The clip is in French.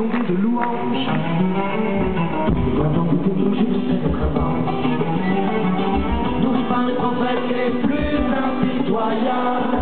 nom de louange. Nous par les prophètes les plus impitoyables.